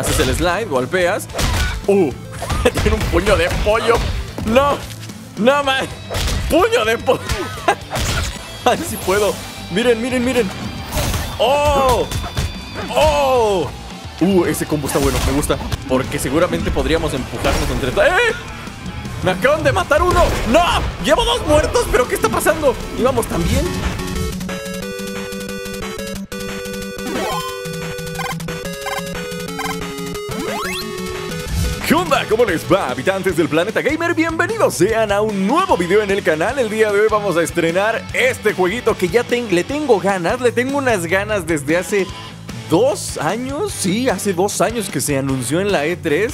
Haces el slide, golpeas. ¡Uh! Tiene un puño de pollo. ¡No! ¡No, man! ¡Puño de pollo! ¡Ay, si puedo! Miren, miren, miren. ¡Oh! ¡Oh! Uh, ese combo está bueno, me gusta. Porque seguramente podríamos empujarnos entre. ¡Eh! ¡Me acaban de matar uno! ¡No! ¡Llevo dos muertos! ¿Pero qué está pasando? ¿Íbamos también? Onda? ¿Cómo les va, habitantes del planeta gamer? Bienvenidos sean a un nuevo video en el canal. El día de hoy vamos a estrenar este jueguito que ya le tengo ganas, le tengo unas ganas desde hace dos años. Sí, hace dos años que se anunció en la E3.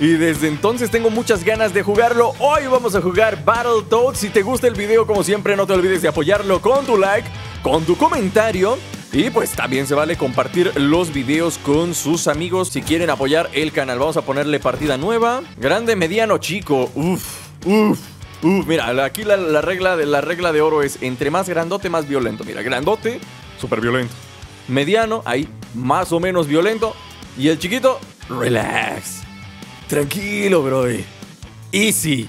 Y desde entonces tengo muchas ganas de jugarlo. Hoy vamos a jugar Battletoads. Si te gusta el video, como siempre, no te olvides de apoyarlo con tu like, con tu comentario y pues también se vale compartir los videos con sus amigos si quieren apoyar el canal. Vamos a ponerle partida nueva. Grande, mediano, chico. Uf, uf. Uf, mira, aquí la, regla de, la regla de oro es entre más grandote, más violento. Mira, grandote, súper violento. Mediano, ahí, más o menos violento. Y el chiquito, relax. Tranquilo, bro. Easy.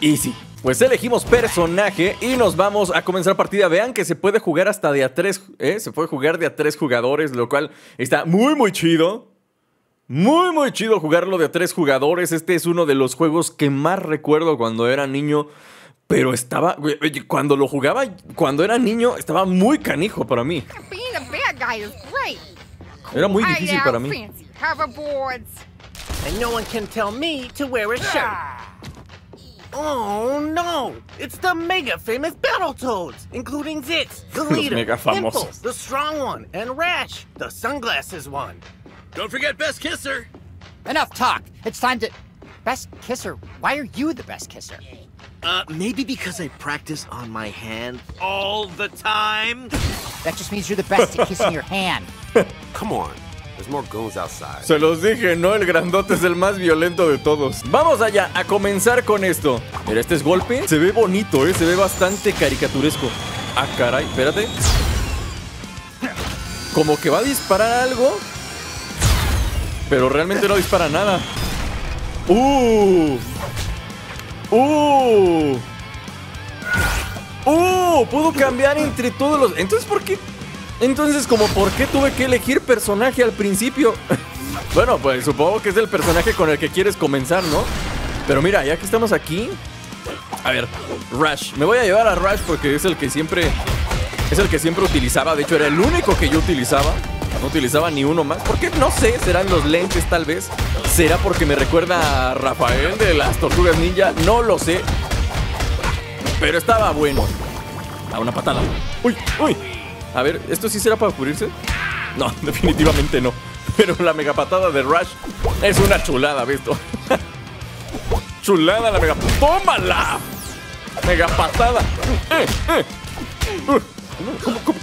Easy. Pues elegimos personaje y nos vamos a comenzar partida. Vean que se puede jugar hasta de a tres, ¿eh? Se puede jugar de a tres jugadores, lo cual está muy, muy chido. Muy, muy chido jugarlo de a tres jugadores. Este es uno de los juegos que más recuerdo cuando era niño. Pero estaba. Cuando lo jugaba, cuando era niño, estaba muy canijo para mí. Era muy difícil para mí. Oh no! It's the mega famous Battletoads, including Zitz, the leader, Pimple, the strong one, and Rash, the sunglasses one. Don't forget Best Kisser! Enough talk! It's time to... Best Kisser? Why are you the best kisser? Uh, maybe because I practice on my hand all the time? That just means you're the best at kissing your hand. Come on, Se los dije, ¿no? El grandote es el más violento de todos. Vamos allá, a comenzar con esto. Mira, este es golpe. Se ve bonito, ¿eh? Se ve bastante caricaturesco. Ah, caray, espérate. Como que va a disparar algo. Pero realmente no dispara nada. ¡Uh! ¡Uh! ¡Uh! Puedo cambiar entre todos los... Entonces, ¿por qué entonces, como por qué tuve que elegir personaje al principio? bueno, pues supongo que es el personaje con el que quieres comenzar, ¿no? Pero mira, ya que estamos aquí... A ver, Rush. Me voy a llevar a Rush porque es el que siempre... Es el que siempre utilizaba. De hecho, era el único que yo utilizaba. No utilizaba ni uno más. ¿Por qué? No sé. ¿Serán los lentes tal vez? ¿Será porque me recuerda a Rafael de las Tortugas Ninja? No lo sé. Pero estaba bueno. A una patada. ¡Uy! ¡Uy! A ver, ¿esto sí será para cubrirse? No, definitivamente no. Pero la mega patada de Rush es una chulada, ¿visto? chulada la mega... ¡Tómala! Mega patada. Eh, eh. Uh, ¿Cómo, cómo?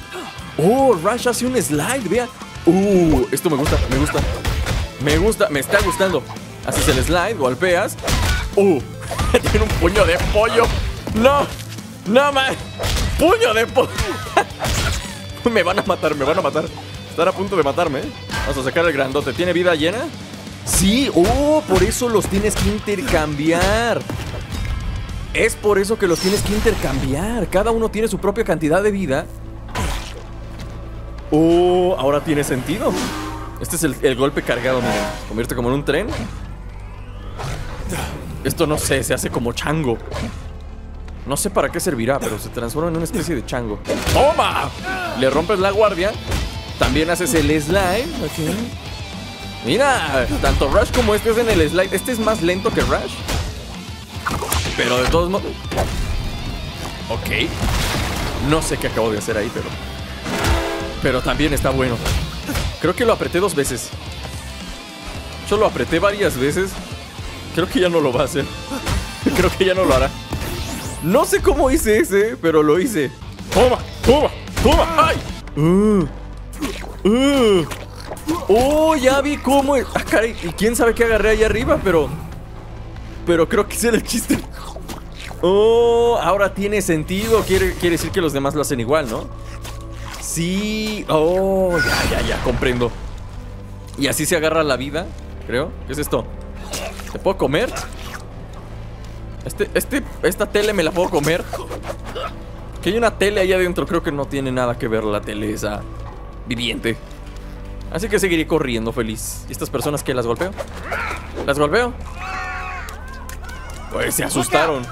Oh, Rush hace un slide, vea. Uh, esto me gusta, me gusta. Me gusta, me está gustando. Haces el slide, golpeas. Uh, tiene un puño de pollo. No, no, man. Puño de pollo. me van a matar, me van a matar. Están a punto de matarme. ¿eh? Vamos a sacar el grandote. ¿Tiene vida llena? Sí, oh, por eso los tienes que intercambiar. Es por eso que los tienes que intercambiar. Cada uno tiene su propia cantidad de vida. Oh, ahora tiene sentido. Este es el, golpe cargado, miren. Convierte como en un tren. Esto no sé, se hace como chango. No sé para qué servirá, pero se transforma en una especie de chango. ¡Toma! Le rompes la guardia. También haces el slide. Mira, tanto Rush como este es en el slide. Este es más lento que Rush. Pero de todos modos... Ok. No sé qué acabo de hacer ahí, pero... Pero también está bueno. Creo que lo apreté dos veces. Yo lo apreté varias veces. Creo que ya no lo va a hacer. Creo que ya no lo hará. No sé cómo hice ese, pero lo hice. ¡Toma! ¡Toma! ¡Toma! ¡Ay! Uh, uh. ¡Oh! Ya vi cómo. Ah, caray. Y quién sabe qué agarré ahí arriba, pero. Pero creo que ese era el chiste. Oh, ahora tiene sentido. Quiere, quiere decir que los demás lo hacen igual, ¿no? Sí. Oh, ya, ya, ya, comprendo. Y así se agarra la vida, creo. ¿Qué es esto? ¿Te puedo comer? Este, este, esta tele me la puedo comer. Que hay una tele ahí adentro. Creo que no tiene nada que ver la tele esa viviente. Así que seguiré corriendo feliz. ¿Y estas personas que las golpeo? ¿Las golpeo? Pues se asustaron.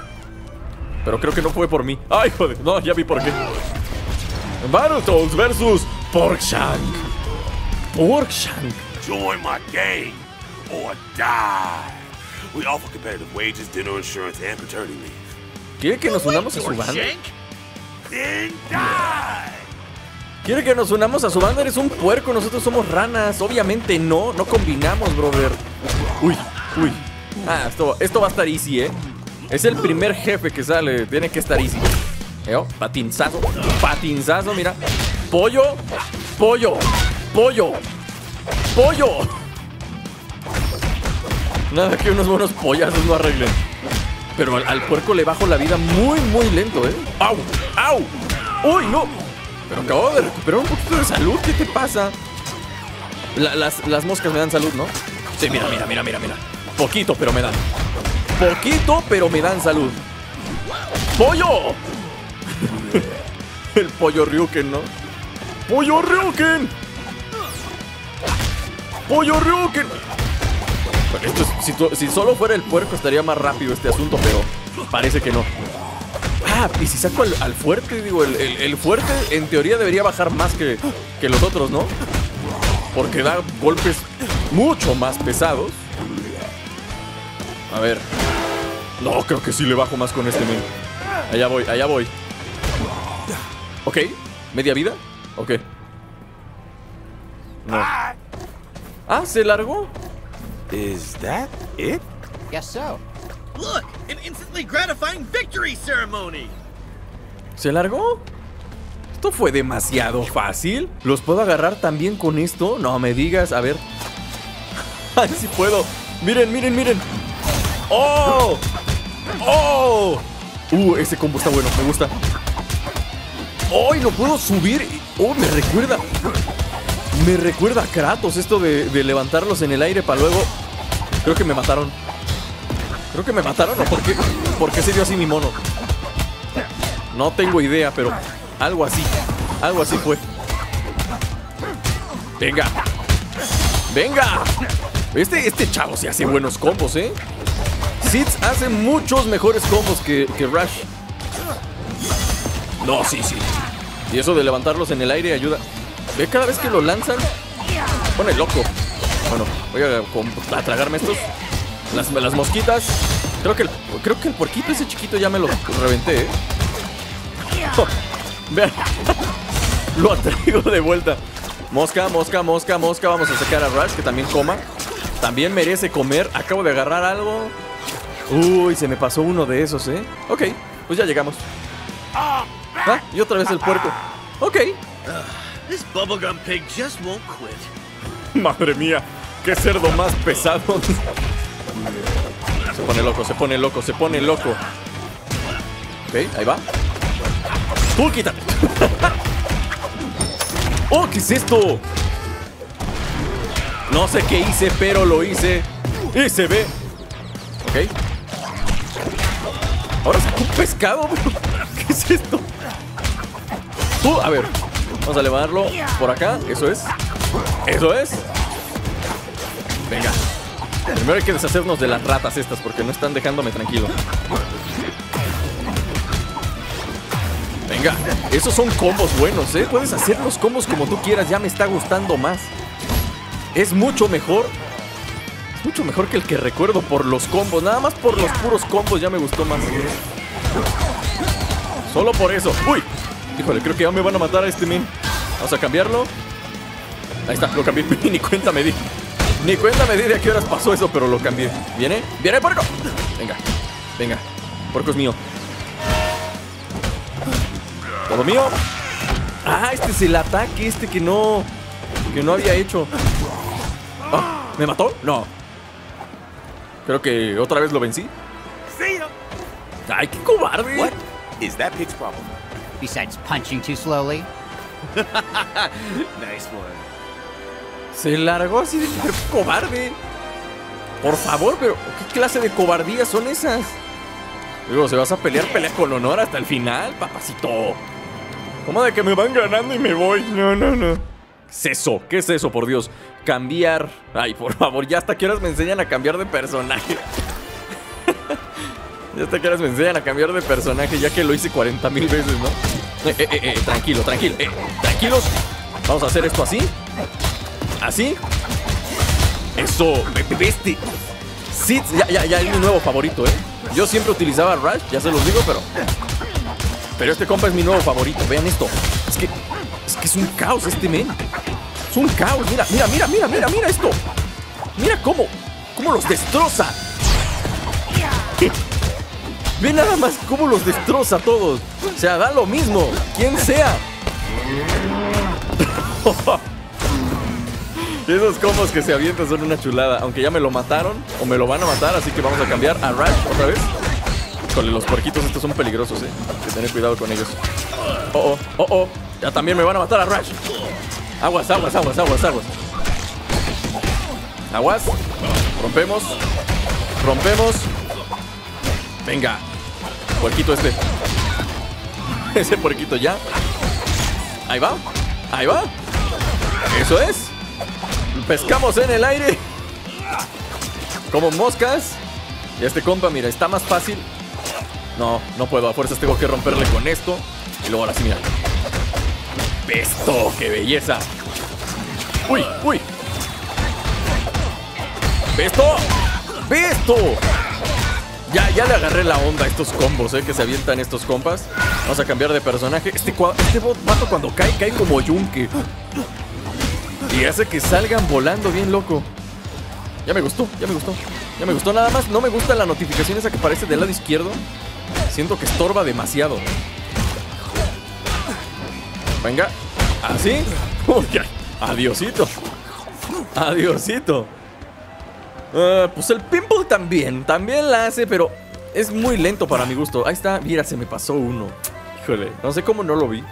Pero creo que no fue por mí. ¡Ay, joder! No, ya vi por qué. Battletoads versus Porkshank. Porkshank. Join my gang or die. We offer competitive wages, dinner insurance, and paternity leave. ¿Quiere que nos unamos a su banda? ¿Quiere que nos unamos a su banda? Eres un puerco, nosotros somos ranas. Obviamente no, no combinamos, brother. Uy, uy. Ah, esto, esto va a estar easy, ¿eh? Es el primer jefe que sale, tiene que estar easy. ¿Eh? Patinzazo, patinzazo, mira. Pollo, pollo, pollo, pollo. Nada que unos buenos pollazos no arreglen. Pero al, puerco le bajo la vida muy, muy lento, ¿eh? ¡Au! ¡Au! ¡Uy, no! Pero acabo de recuperar un poquito de salud. ¿Qué te pasa? las, las moscas me dan salud, ¿no? Sí, mira, mira, mira, mira, mira. Poquito, pero me dan. Poquito, pero me dan salud. ¡Pollo! El pollo Ryuken, ¿no? ¡Pollo Ryuken! ¡Pollo Ryuken! Si, solo fuera el puerco estaría más rápido este asunto, pero parece que no. Ah, y si saco al, fuerte, digo, el, fuerte en teoría debería bajar más que, que los otros, ¿no? Porque da golpes mucho más pesados. A ver. No, creo que sí le bajo más con este men. Allá voy, allá voy. Ok, media vida. Ok. No. Ah, se largó. Is that it? Guess so. Look, an instantly gratifying victory ceremony. ¿Se largó? ¿Esto fue demasiado fácil? ¿Los puedo agarrar también con esto? No me digas, a ver. ¡Ay, sí puedo! ¡Miren, miren, miren! ¡Oh! ¡Oh! Uh, ese combo está bueno, me gusta. ¡Oh! no puedo subir! ¡Oh, me recuerda! Me recuerda a Kratos esto de, levantarlos en el aire para luego... Creo que me mataron. Creo que me mataron o por qué, se dio así mi mono. No tengo idea, pero algo así. Algo así fue. Venga. Venga. Este, este chavo se hace buenos combos, ¿eh? Sitz hace muchos mejores combos que, que Rush. No, sí, sí. Y eso de levantarlos en el aire ayuda. Cada vez que lo lanzan, pone loco. Bueno, voy a, a tragarme estos. Las, mosquitas. Creo que, el, creo que el porquito ese chiquito ya me lo reventé, ¿eh? vean. lo atraigo de vuelta. Mosca, mosca, mosca, mosca. Vamos a sacar a Rush, que también coma. También merece comer. Acabo de agarrar algo. Uy, se me pasó uno de esos, ¿eh? Ok, pues ya llegamos. Ah, y otra vez el puerco. Ok. This bubblegum pig just won't quit. Madre mía, qué cerdo más pesado. Se pone loco, se pone loco, se pone loco. Ok, ahí va. ¡Tú quítate! ¡Oh, qué es esto! No sé qué hice, pero lo hice. Y se ve. Ok. Ahora sacó un pescado, ¿Qué es esto? Uh, a ver, Vamos a elevarlo por acá. Eso es. Eso es. Venga. Primero hay que deshacernos de las ratas estas porque no están dejándome tranquilo. Venga, esos son combos buenos, ¿eh? Puedes hacer los combos como tú quieras, ya me está gustando más. Es mucho mejor. Es mucho mejor que el que recuerdo por los combos. Nada más por los puros combos ya me gustó más. Solo por eso. ¡Uy! Híjole, creo que ya me van a matar a este min. Vamos a cambiarlo. Ahí está, lo cambié. Ni cuenta me di. Ni cuenta me di de a qué horas pasó eso, pero lo cambié. ¿Viene? ¡Viene, porco! Venga, venga. Porco es mío. Todo mío. Ah, este es el ataque, este que no. Que no había hecho. Ah, ¿Me mató? No. Creo que otra vez lo vencí. ¡Ay, qué cobarde! What is that pig's problem? Besides punching too slowly. nice one. Se largó así de cobarde. Por favor, pero ¿qué clase de cobardías son esas? Digo, si vas a pelear, pelea con honor hasta el final, papacito. ¿Cómo de que me van ganando y me voy? No, no, no. ¿Qué es eso? ¿Qué es eso, por Dios? Cambiar. Ay, por favor, ya hasta que horas me enseñan a cambiar de personaje. Ya hasta que horas me enseñan a cambiar de personaje, ya que lo hice 40 mil veces, ¿no? Eh, eh, eh, eh, tranquilo, tranquilo. Eh, tranquilos. Vamos a hacer esto así. Así. Eso, este. Sí, ya, ya, ya es mi nuevo favorito, ¿eh? Yo siempre utilizaba Rush, ya se los digo, pero. Pero este compa es mi nuevo favorito. Vean esto. Es que. Es que es un caos este men. Es un caos. Mira, mira, mira, mira, mira, mira esto. Mira cómo. cómo los destroza. Ve nada más cómo los destroza a todos. O sea, da lo mismo. Quien sea. Esos combos que se avientan son una chulada. Aunque ya me lo mataron o me lo van a matar, así que vamos a cambiar a Rush otra vez. Con los puerquitos estos son peligrosos, eh. Hay que tener cuidado con ellos. Oh, oh, oh, oh. Ya también me van a matar a Rush. Aguas, aguas, aguas, aguas, aguas. Aguas. Rompemos. Rompemos. Venga. Puerquito este. Ese puerquito ya. Ahí va. Ahí va. Eso es. Pescamos en el aire. Como moscas. Y este compa, mira, está más fácil. No, no puedo. A fuerzas tengo que romperle con esto. Y luego ahora sí, mira. ¡Esto! ¡Qué belleza! ¡Uy! ¡Uy! ¿Esto? ¡Esto! Ya, ya le agarré la onda a estos combos, ¿eh? Que se avientan estos compas. Vamos a cambiar de personaje. Este, este vato cuando cae, cae como yunque. Y hace que salgan volando bien loco. Ya me gustó, ya me gustó. Ya me gustó nada más. No me gusta la notificación esa que aparece del lado izquierdo. Siento que estorba demasiado. Venga. ¿Así? Uy, adiosito. Adiosito. Uh, pues el Pimple también. También la hace, pero es muy lento para mi gusto. Ahí está. Mira, se me pasó uno. Híjole. No sé cómo no lo vi.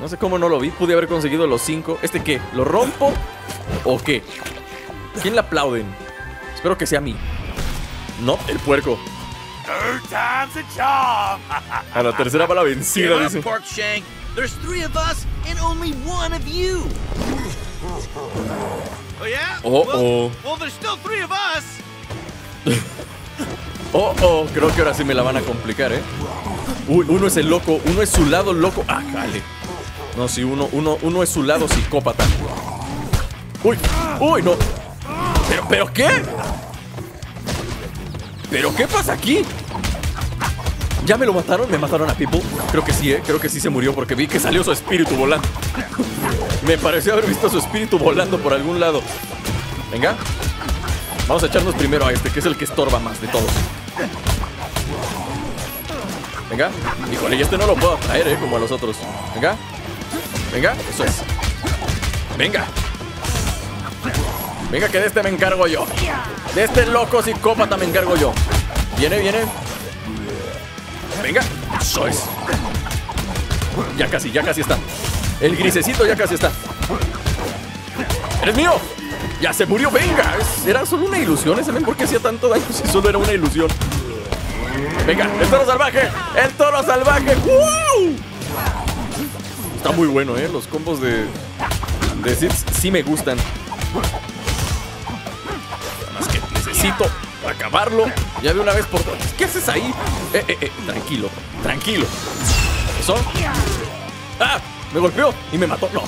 No sé cómo no lo vi. Pude haber conseguido los cinco. ¿Este qué? ¿Lo rompo? ¿O qué? ¿Quién le aplauden? Espero que sea a mí. No, el puerco. A la tercera va la vencida, dice. Oh yeah? Oh oh. Well, there's still three of us. oh oh, creo que ahora sí me la van a complicar, ¿eh? Uy, uno es el loco, uno es su lado loco. Ah, jale. No, si uno, uno, uno es su lado psicópata. Uy, uy, no. ¿Pero, pero qué? ¿Pero qué pasa aquí? ¿Ya me lo mataron? ¿Me mataron a People? Creo que sí, ¿eh? Creo que sí se murió porque vi que salió su espíritu volando. me pareció haber visto su espíritu volando por algún lado. Venga. Vamos a echarnos primero a este, que es el que estorba más de todos. Venga. Híjole, y este no lo puedo atraer, ¿eh? Como a los otros. Venga. Venga, eso es. Venga. Venga, que de este me encargo yo. De este loco psicópata me encargo yo. Viene, viene. Venga, eso es. Ya casi, ya casi está. El grisecito ya casi está. ¡Eres mío! ¡Ya se murió! ¡Venga! Era solo una ilusión ese men. ¿Por qué hacía tanto daño si solo era una ilusión? Venga, el toro salvaje. El toro salvaje. ¡Wow! Está muy bueno, ¿eh? Los combos de, de Zips sí me gustan. Más que necesito acabarlo ya de una vez por todas. ¿Qué haces ahí? Eh, eh, eh, tranquilo, tranquilo. ¿Eso? ¡Ah! Me golpeó y me mató. No,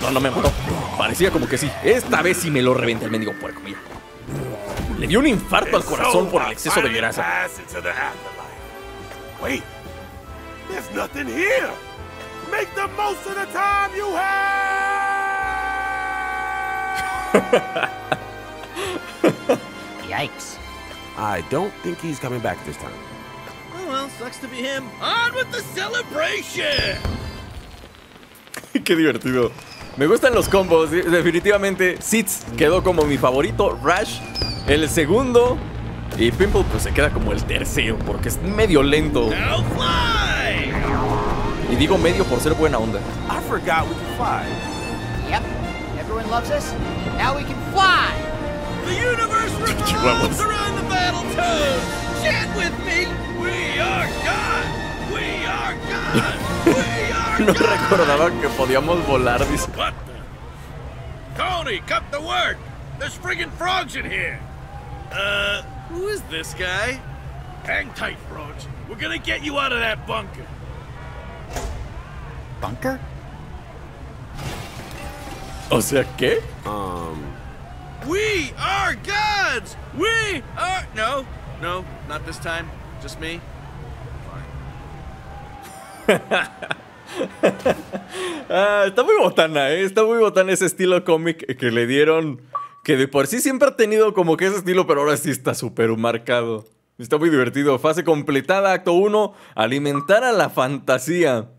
no, no me mató. Parecía como que sí. Esta vez sí me lo reventé el mendigo puerco, mira. Le dio un infarto al corazón por el exceso de grasa. Wait, there's nothing here. Make the most of the time you have! Yikes. I don't think he's coming back this time. Oh well, sucks to be him. On with the celebration! Qué divertido. Me gustan los combos, definitivamente. Sitz quedó como mi favorito. Rash, el segundo. Y Pimple, pues se queda como el tercero, porque es medio lento. Y digo medio por ser buena onda. I forgot we can fly. Yep. Everyone loves us. Now we can fly! The universe revolves! Chant with me! We are God! We are God! We are no recordaba que podíamos volar, dice. What the? Cody, cut the work! There's friggin' frogs in here! Uh, who is this guy? Hang tight, frogs. We're gonna get you out of that bunker. Bunker? O sea, ¿qué? Um. We are gods! We are. No, no, not this time. Just me. ah, está muy botana, ¿eh? Está muy botana ese estilo cómic que le dieron. Que de por sí siempre ha tenido como que ese estilo, pero ahora sí está súper marcado. Está muy divertido. Fase completada, acto 1. Alimentar a la fantasía.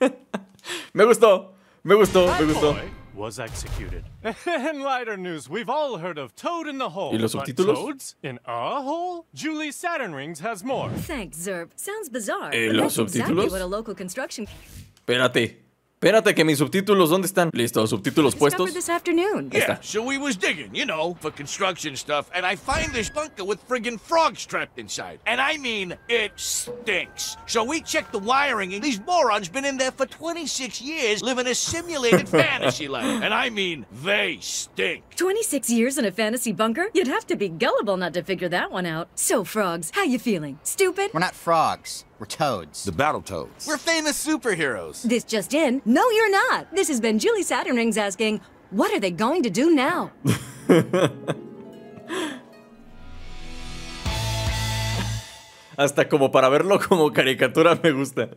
me gustó. Me gustó, me gustó. Was executed. in lighter news, we've all heard of Toad in the Hole. ¿Y los subtítulos? Toads in a hole? Julie Saturn Rings has more. Thanks, Zerb. Sounds bizarre. ¿Y but los that's exactly subtítulos? what a local construction Espérate. Espérate que mis subtítulos, ¿dónde están? Listo, subtítulos puestos. discovered this afternoon. Ahí está. So we was digging, you know, for construction stuff, and I find this bunker with friggin' frogs trapped inside. And I mean, it stinks. So we checked the wiring, and these morons been in there for 26 years living a simulated fantasy life. And I mean, they stink. 26 years in a fantasy bunker? You'd have to be gullible not to figure that one out. So, frogs, how you feeling? Stupid? We're not frogs. We're toads. The battle toads. We're famous superheroes. This just in. No, you're not. This has been Julie Saturn Rings asking, what are they going to do now? Hasta como para verlo como caricatura me gusta.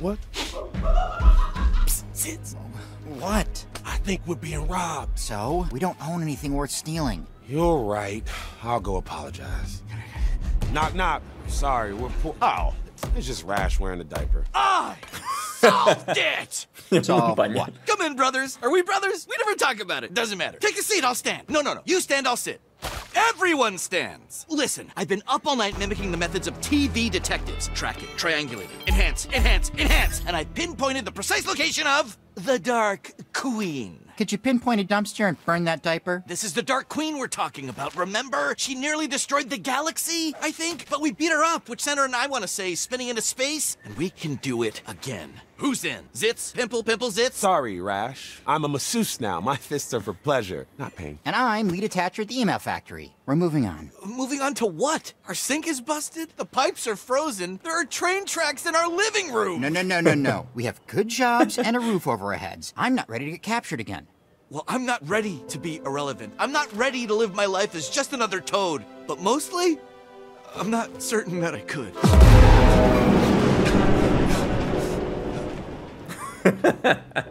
What? Sit. What? I think we're being robbed. So? We don't own anything worth stealing. You're right. I'll go apologize. knock, knock. Sorry, we're poor. Oh, it's just Rash wearing a diaper. I solved it! all Pañal. what? Come in, brothers. Are we brothers? We never talk about it. Doesn't matter. Take a seat, I'll stand. No, no, no. You stand, I'll sit. Everyone stands. Listen, I've been up all night mimicking the methods of TV detectives. Tracking, triangulating, enhance, enhance, enhance. And I pinpointed the precise location of the Dark Queen. Could you pinpoint a dumpster and burn that diaper? This is the Dark Queen we're talking about, remember? She nearly destroyed the galaxy, I think, but we beat her up, which sent her and I want to say spinning into space, and we can do it again. Who's in? Zitz? Pimple, pimple, zitz? Sorry, Rash. I'm a masseuse now. My fists are for pleasure, not pain. And I'm lead attacher at the email factory. We're moving on. Moving on to what? Our sink is busted? The pipes are frozen? There are train tracks in our living room! No, no, no, no, no. We have good jobs and a roof over our heads. I'm not ready to get captured again. Well, I'm not ready to be irrelevant. I'm not ready to live my life as just another toad. But mostly, I'm not certain that I could.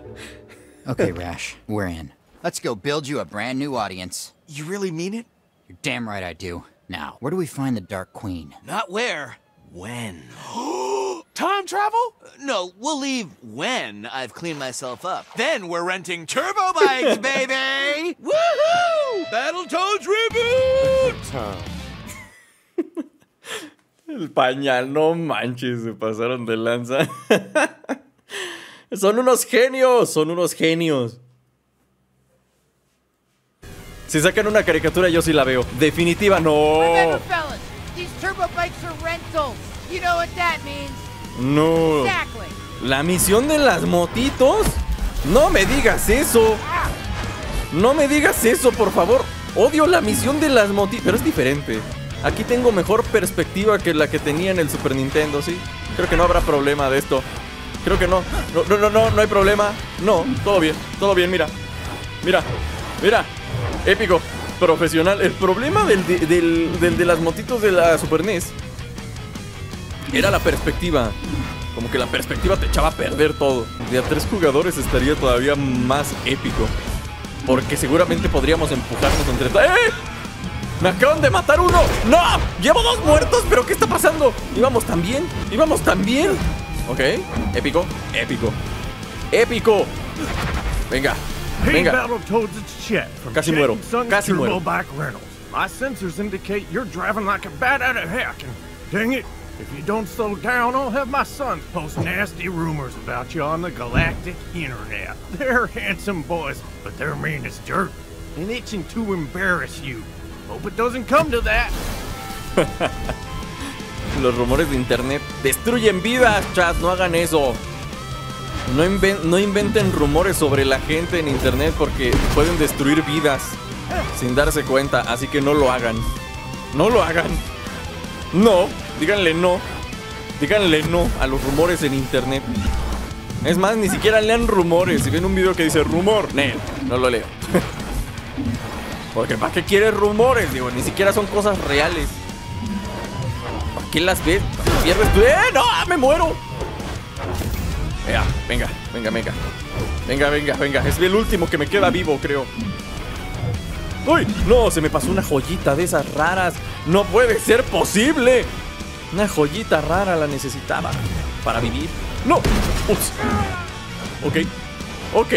Okay, Rash, we're in. Let's go build you a brand new audience. You really mean it? You're damn right I do. Now, where do we find the Dark Queen? Not where. When? Time travel? No, we'll leave when I've cleaned myself up. Then we're renting turbo bikes, baby! Woohoo! Battletoads reboot! El pañal, no manches, se pasaron de lanza. son unos genios, son unos genios. Si sacan una caricatura, yo sí la veo. Definitiva, no. Turbo bikes are rentals. You know what that means. No. Exactly. La misión de las motitos. No me digas eso. No me digas eso, por favor. Odio la misión de las motitos. Pero es diferente. Aquí tengo mejor perspectiva que la que tenía en el Super Nintendo, ¿sí? Creo que no habrá problema de esto. Creo que no. No, no, no, no, no hay problema. No, todo bien, todo bien, mira. Mira, mira. Épico, profesional. El problema del, de- del, del de las motitos de la Super NES era la perspectiva. Como que la perspectiva te echaba a perder todo. De a tres jugadores estaría todavía más épico. Porque seguramente podríamos empujarnos entre... ¡Eh! ¡Me acaban de matar uno! ¡No! ¡Llevo dos muertos! ¿Pero qué está pasando? Íbamos tan bien. Íbamos tan bien. Ok. Épico. Épico. Épico. Venga. Venga. Battletoads, it's from Casi muero. Casi muero. Rentals. My sensors indicate you're driving like a bat out of heck, and dang it, If you don't slow down, I'll have my sons post nasty rumors about you on the galactic internet. They're handsome boys, but they're mean as dirt and itching to embarrass you. Hope it doesn't come to that. Los rumores de internet destruyen vidas, chat, no hagan eso. No, inven- no inventen rumores sobre la gente en internet porque pueden destruir vidas sin darse cuenta, así que no lo hagan. No lo hagan. No, díganle no. Díganle no a los rumores en internet. Es más, ni siquiera lean rumores. Si ven un video que dice rumor, ne, no lo leo. Porque ¿para qué quieres rumores? Digo, ni siquiera son cosas reales. ¿Para qué las ves? ¿Para qué. ¡Eh, no! ¡Me muero! Venga, venga, venga, venga. Venga, venga, venga. Es el último que me queda vivo, creo. ¡Uy! No, se me pasó una joyita de esas raras. No puede ser posible. Una joyita rara la necesitaba para vivir. ¡No! Ups. Ok. Ok.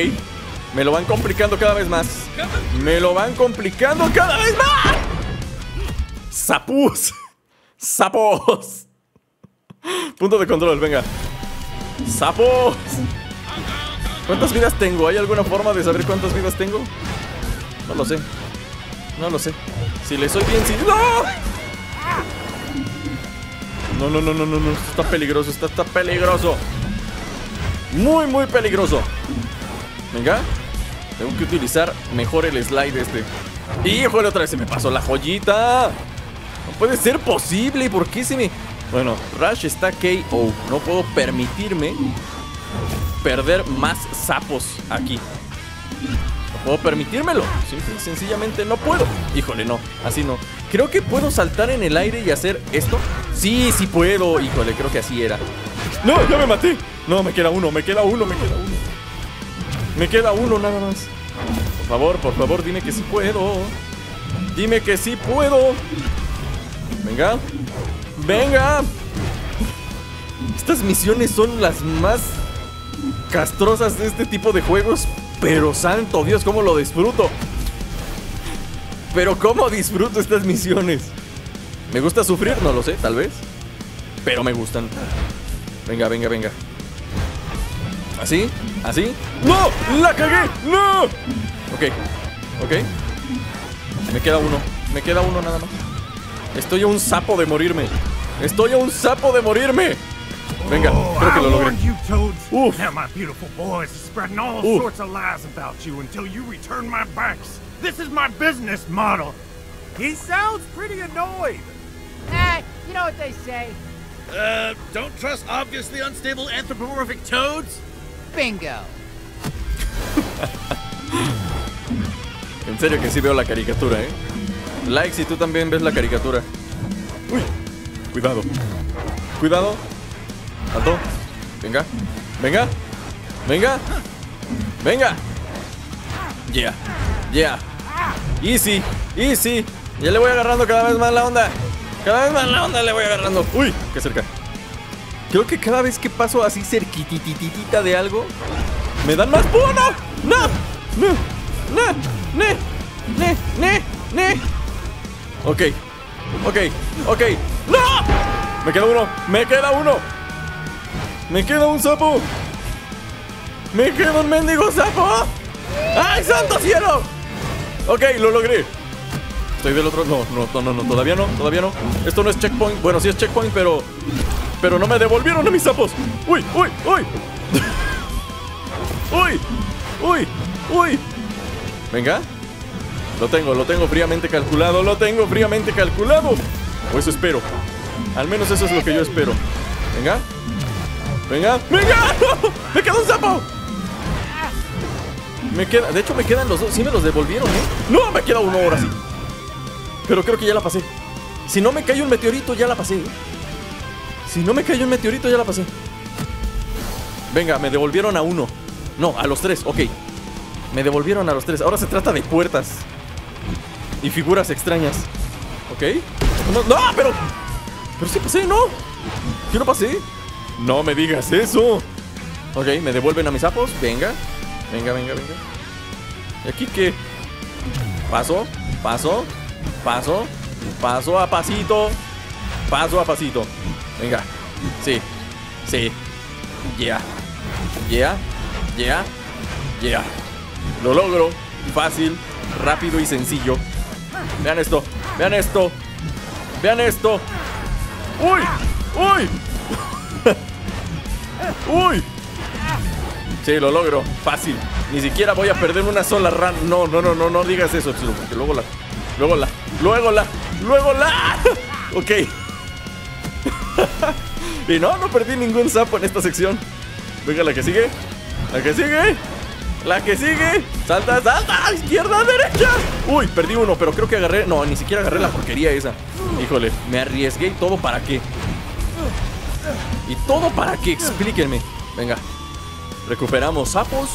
Me lo van complicando cada vez más. Me lo van complicando cada vez más. Sapus. Sapos. Punto de control, venga. Sapos. ¿Cuántas vidas tengo? ¿Hay alguna forma de saber cuántas vidas tengo? No lo sé. No lo sé. Si le soy bien, si. ¡No! No, no, no, no, no, no. Está peligroso, esto está peligroso. Muy, muy peligroso. Venga. Tengo que utilizar mejor el slide este. ¡Híjole! Otra vez se me pasó la joyita. No puede ser posible. ¿Por qué se me.? Bueno, Rush está KO. No puedo permitirme perder más sapos aquí. No puedo permitírmelo. Simple y sencillamente no puedo. Híjole, no. Así no. Creo que puedo saltar en el aire y hacer esto. Sí, sí puedo. Híjole, creo que así era. No, ya me maté. No, me queda uno, me queda uno, me queda uno. Me queda uno nada más. Por favor, por favor, dime que sí puedo. Dime que sí puedo. Venga. Venga. Estas misiones son las más castrosas de este tipo de juegos. Pero santo Dios, cómo lo disfruto. Pero cómo disfruto estas misiones. ¿Me gusta sufrir? No lo sé, tal vez. Pero me gustan. Venga, venga, venga. ¿Así? ¿Así? ¡No! ¡La cagué! ¡No! Ok, ok. Me queda uno. Me queda uno nada más. Estoy a un sapo de morirme. Estoy a un sapo de morirme. Venga, Oh, creo que lo logré. Oof. Now my beautiful boys are spreading all Oof. sorts of lies about you until you return my backs. This is my business model. He sounds pretty annoyed. Eh, you know what they say. Uh, don't trust obviously unstable anthropomorphic toads? Bingo. En serio que sí veo la caricatura, ¿eh? Like si tú también ves la caricatura. Uy, cuidado. Cuidado. Alto. Venga. Venga. Venga. Venga. Yeah. Yeah. Easy. Easy. Ya le voy agarrando cada vez más la onda. Cada vez más la onda le voy agarrando. Uy, qué cerca. Creo que cada vez que paso así cerquitititita de algo, me dan más. ¡Oh, no! ¡No! ¡No! ¡No! ¡Ne! ¡Ne! ¡Ne! ¡Ne! Ok. Ok. Ok. ¡No! Me queda uno. Me queda uno. Me queda un sapo. Me queda un mendigo sapo. ¡Ay, santo cielo! Ok, lo logré. Estoy del otro. No, no, no, no, todavía no, todavía no. Esto no es checkpoint. Bueno, sí es checkpoint, pero. Pero no me devolvieron a mis sapos. ¡Uy, uy, uy! ¡Uy! ¡Uy! ¡Uy! Venga. Lo tengo, lo tengo fríamente calculado, lo tengo fríamente calculado. O eso espero. Al menos eso es lo que yo espero. Venga. Venga. ¡Venga! ¡Me queda un sapo! Me queda. De hecho, me quedan los dos. Sí me los devolvieron, ¿eh? ¡No! Me queda uno ahora sí. Pero creo que ya la pasé. Si no me cae un meteorito, ya la pasé. ¿eh? Si no me cayó un meteorito, ya la pasé. Venga, me devolvieron a uno. No, a los tres, ok. Me devolvieron a los tres. Ahora se trata de puertas. Y figuras extrañas. ¿Ok? No, pero... Pero sí pasé, ¿no? Yo no pasé. No me digas eso. Ok, me devuelven a mis sapos. Venga. Venga, venga, venga. ¿Y aquí qué? Paso, paso, paso, paso a pasito. Paso a pasito. Venga. Sí. Sí. Yeah. Yeah. Yeah. Yeah. Lo logro. Fácil, rápido y sencillo. Vean esto. Vean esto. Vean esto. ¡Uy! ¡Uy! ¡Uy! Sí, lo logro. Fácil. Ni siquiera voy a perder una sola run. No, no, no, no, no digas eso, Chilo, porque luego la. Luego la. Luego la. Luego la. ok. y no, no perdí ningún sapo en esta sección. Venga, la que sigue. La que sigue. La que sigue. Salta, salta. Izquierda, derecha. Uy, perdí uno, pero creo que agarré. No, ni siquiera agarré la porquería esa. Híjole, me arriesgué y todo para qué. ¿Y todo para qué? Explíquenme. Venga. Recuperamos sapos.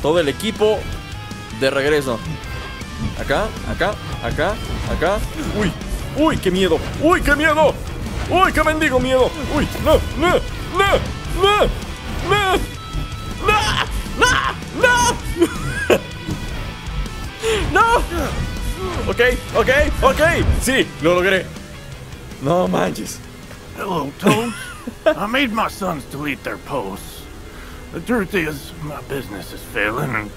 Todo el equipo de regreso. Acá, acá, acá, acá. Uy, uy, qué miedo. Uy, qué miedo. Uy, qué mendigo miedo. Uy, no, no, no, no, no, no, no, no. No. Ok, ok, ok. Sí, lo logré. No manches. Hello, Toad. I made my sons delete their posts. The truth is, my business is failing, and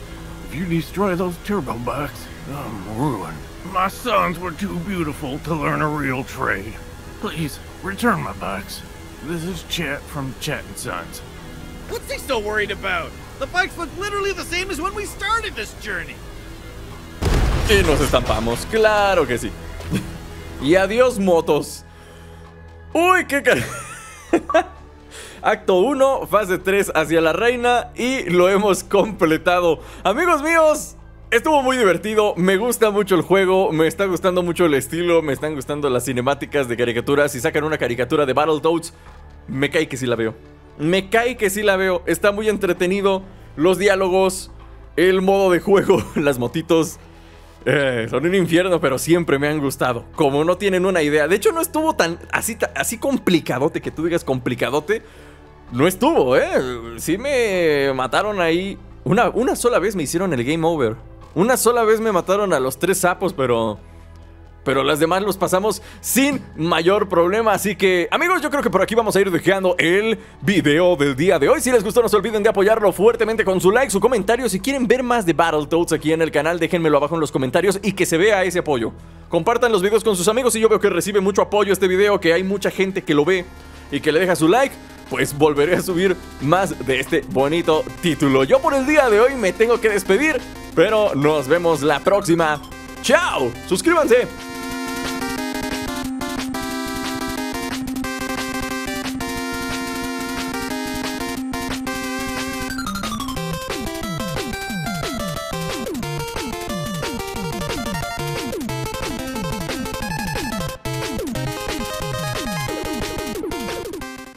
if you destroy those turbo bikes, I'm ruined. My sons were too beautiful to learn a real trade. Please, return my bikes. This is Chet from Chet and Sons. What's he so worried about? The bikes look literally the same as when we started this journey. Y nos estampamos, claro que sí. y adiós motos. Uy, qué car... Acto 1, fase 3 hacia la reina y lo hemos completado. Amigos míos, estuvo muy divertido, me gusta mucho el juego, me está gustando mucho el estilo, me están gustando las cinemáticas de caricaturas. Si sacan una caricatura de Battletoads, me cae que sí la veo. Me cae que sí la veo, está muy entretenido, los diálogos, el modo de juego, las motitos. Eh, son un infierno, pero siempre me han gustado. Como no tienen una idea. De hecho, no estuvo tan así, así complicadote que tú digas complicadote. No estuvo, ¿eh? Sí me mataron ahí. Una, una sola vez me hicieron el game over. Una sola vez me mataron a los tres sapos, pero... Pero las demás los pasamos sin mayor problema. Así que, amigos, yo creo que por aquí vamos a ir dejando el video del día de hoy. Si les gustó, no se olviden de apoyarlo fuertemente con su like, su comentario. Si quieren ver más de Battletoads aquí en el canal, déjenmelo abajo en los comentarios y que se vea ese apoyo. Compartan los videos con sus amigos y yo veo que recibe mucho apoyo este video, que hay mucha gente que lo ve y que le deja su like. Pues volveré a subir más de este bonito título. Yo por el día de hoy me tengo que despedir, pero nos vemos la próxima. Ciao! Suscríbanse.